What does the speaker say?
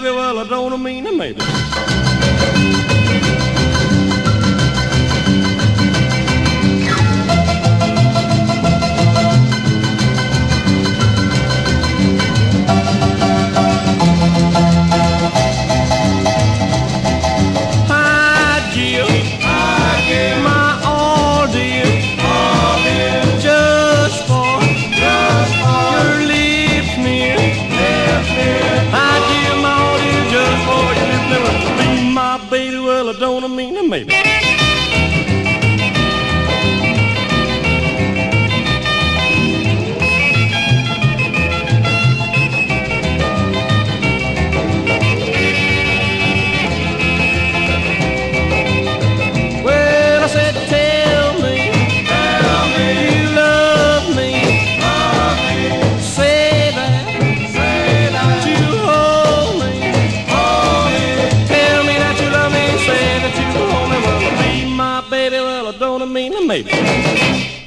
baby, well, I don't mean to make it. wanna mean a maiden. what I mean? Maybe.